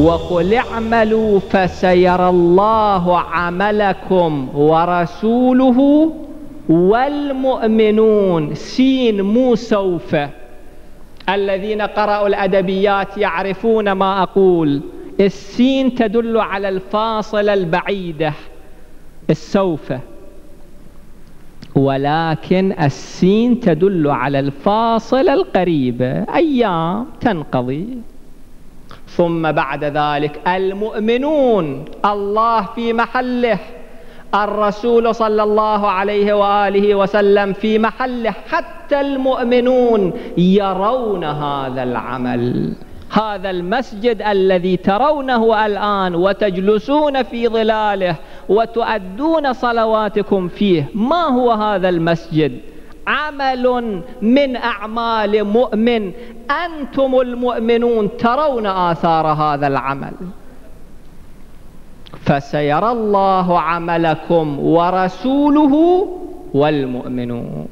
وقل اعملوا فسيرى الله عملكم ورسوله والمؤمنون سين مو سوف. الذين قرأوا الأدبيات يعرفون ما أقول. السين تدل على الفاصلة البعيدة السوف. ولكن السين تدل على الفاصلة القريبة أيام تنقضي. ثم بعد ذلك المؤمنون الله في محله الرسول صلى الله عليه وآله وسلم في محله حتى المؤمنون يرون هذا العمل هذا المسجد الذي ترونه الآن وتجلسون في ظلاله وتؤدون صلواتكم فيه. ما هو هذا المسجد؟ عمل من أعمال مؤمن. أنتم المؤمنون ترون آثار هذا العمل. فسيرى الله عملكم ورسوله والمؤمنون.